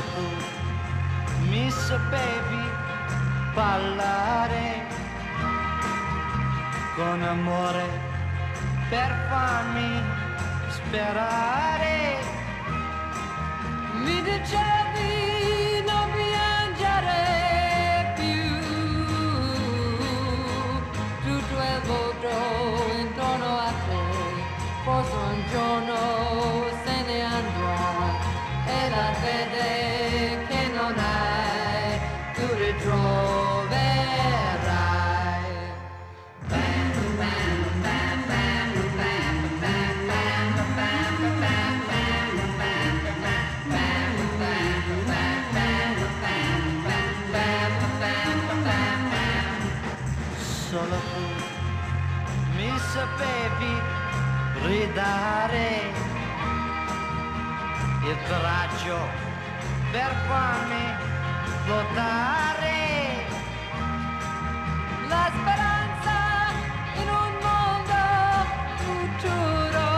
tu mi sapevi parlare con amore per farmi sperare. Mi dicevi non piangere più, tutto è vuoto intorno a te, forse un giorno sapevi ridare il coraggio per farmi votare. La speranza in un mondo futuro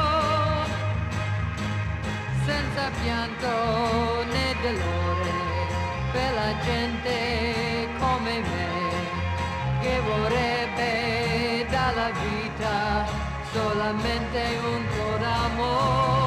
senza pianto né dolore per la gente come me che vorrebbe dalla vita solamente un por amor.